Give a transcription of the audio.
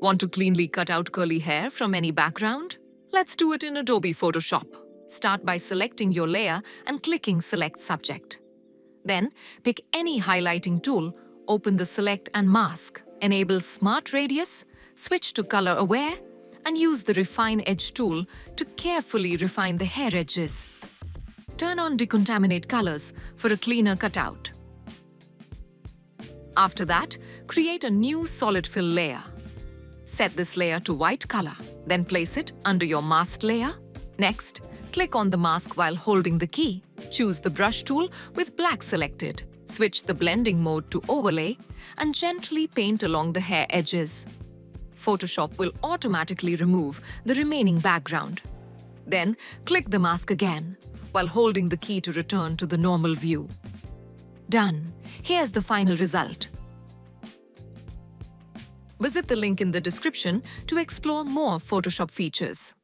Want to cleanly cut out curly hair from any background? Let's do it in Adobe Photoshop. Start by selecting your layer and clicking Select Subject. Then, pick any highlighting tool, open the Select and Mask, enable Smart Radius, switch to Color Aware, and use the Refine Edge tool to carefully refine the hair edges. Turn on Decontaminate Colors for a cleaner cutout. After that, create a new solid fill layer. Set this layer to white color, then place it under your masked layer. Next, click on the mask while holding the key. Choose the brush tool with black selected. Switch the blending mode to overlay and gently paint along the hair edges. Photoshop will automatically remove the remaining background. Then, click the mask again, while holding the key to return to the normal view. Done. Here's the final result. Visit the link in the description to explore more Photoshop features.